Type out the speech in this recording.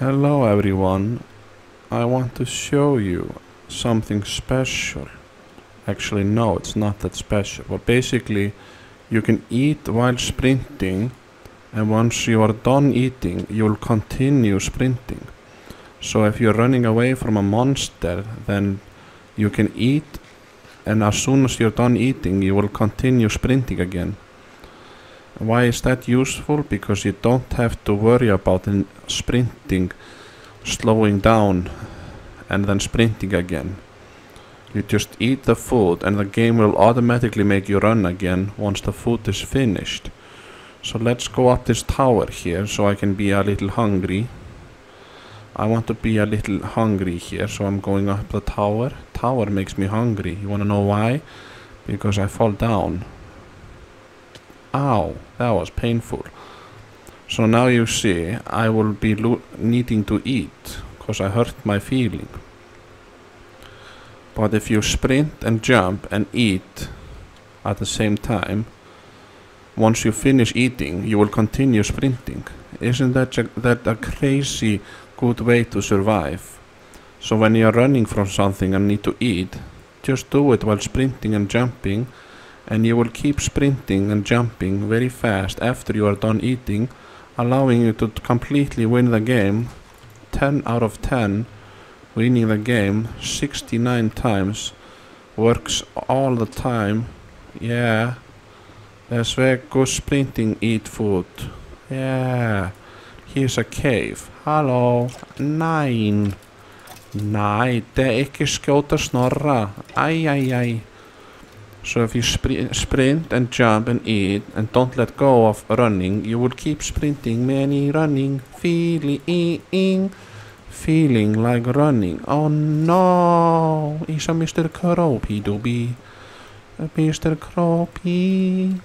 Hello everyone. I want to show you something special. Actually, no, it's not that special. But basically, you can eat while sprinting, and once you are done eating, you'll continue sprinting. So if you're running away from a monster, then you can eat, and as soon as you're done eating, you will continue sprinting again. Why is that useful? Because you don't have to worry about in sprinting, slowing down, and then sprinting again. You just eat the food, and the game will automatically make you run again once the food is finished. So let's go up this tower here so I can be a little hungry. I want to be a little hungry here, so I'm going up the tower. Tower makes me hungry. You wanna know why? Because I fall down. Ow, that was painful. So now you see, I will be needing to eat because I hurt my feeling. But if you sprint and jump and eat at the same time, once you finish eating, you will continue sprinting. Isn't that that a crazy good way to survive? So when you are running from something and need to eat, just do it while sprinting and jumping and you will keep sprinting and jumping very fast after you are done eating, allowing you to completely win the game 10 out of 10. Winning the game 69 times works all the time. Yeah, that's very good sprinting, eat food. Yeah, here's a cave. Halló, nein. Nei, det er ekki skjóta snorra. Æ, æ, æ. So if you spri- sprint and jump and eat and don't let go of running, you will keep sprinting, many running, feeling, feeling like running. Oh no, it's a Mr. Croppy Dooby, Mr. Croppy.